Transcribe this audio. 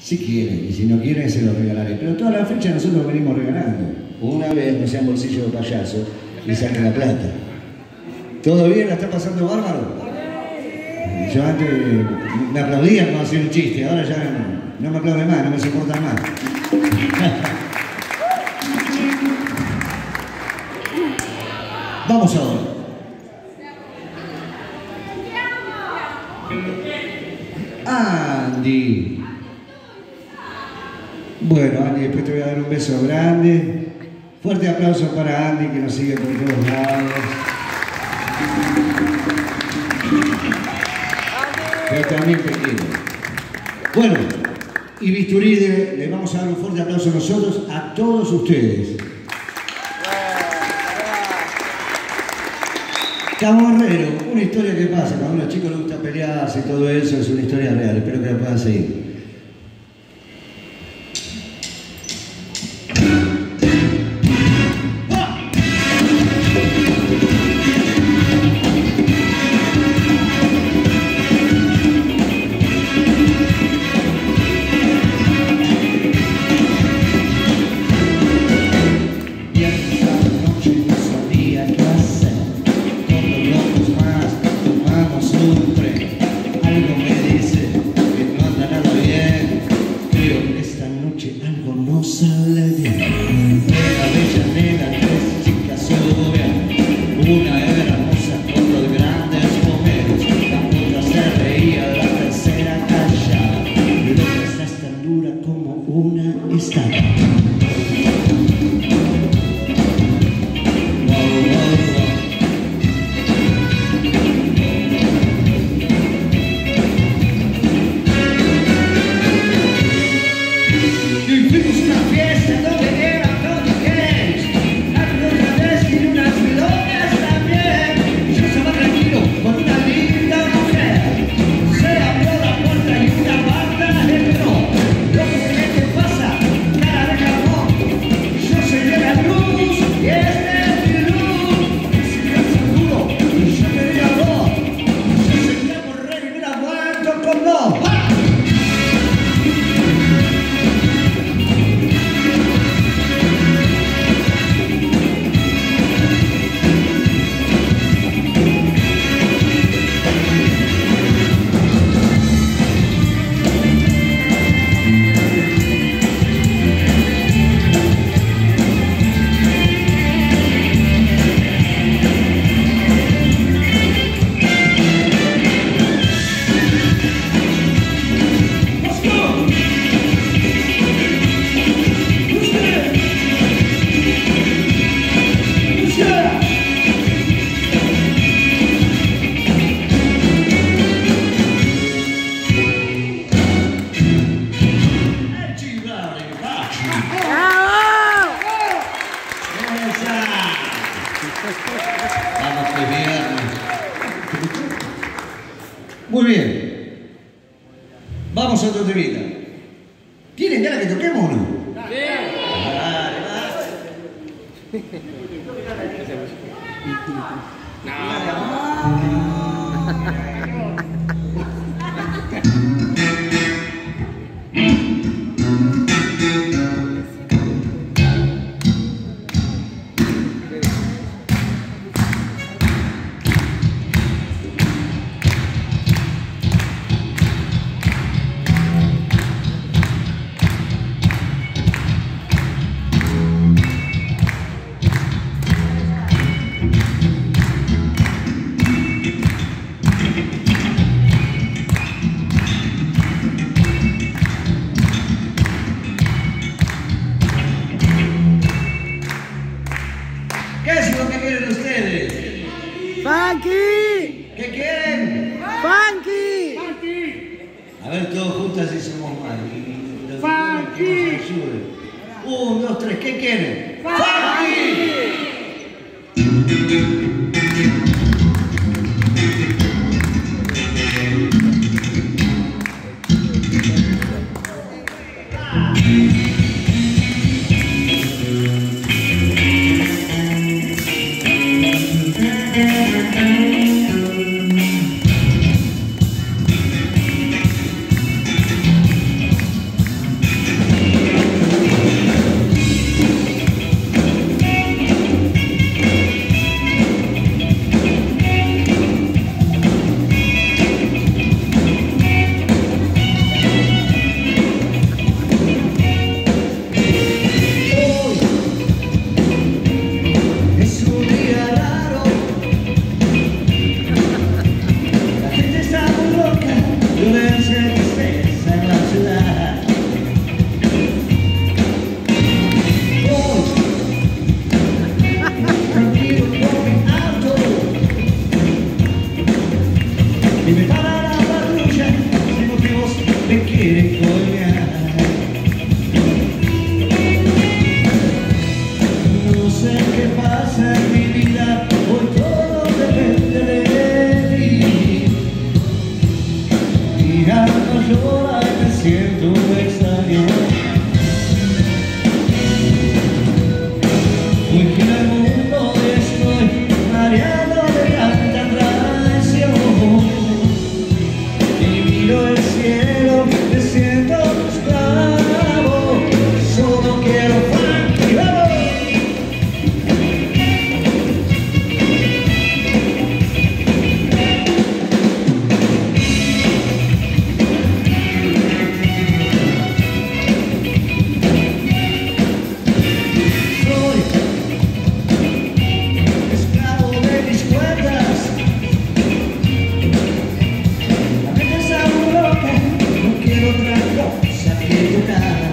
Si quieren, y si no quieren se los regalaré. Pero toda la fecha nosotros venimos regalando. Una vez no sean bolsillo de payaso y saquen la plata. ¿Todo bien? ¿La está pasando bárbaro? Yo antes me aplaudían cuando hacía un chiste, ahora ya no, me aplauden más, no me soportan más. Vamos ahora. Andy. Bueno, Andy, después te voy a dar un beso grande. Fuerte aplauso para Andy que nos sigue por todos lados. Pero también te. Bueno, y Bisturide, le vamos a dar un fuerte aplauso nosotros a todos ustedes. Camorrero, una historia que pasa, cuando a los chicos les gusta pelearse y todo eso, es una historia real, espero que la puedan seguir. Vamos a otro temita. ¿Tienen ganas que toquemos o no? Dale, dale. ¿Qué dos, tres, ¿qué quieren? ¡Funky! Cosa que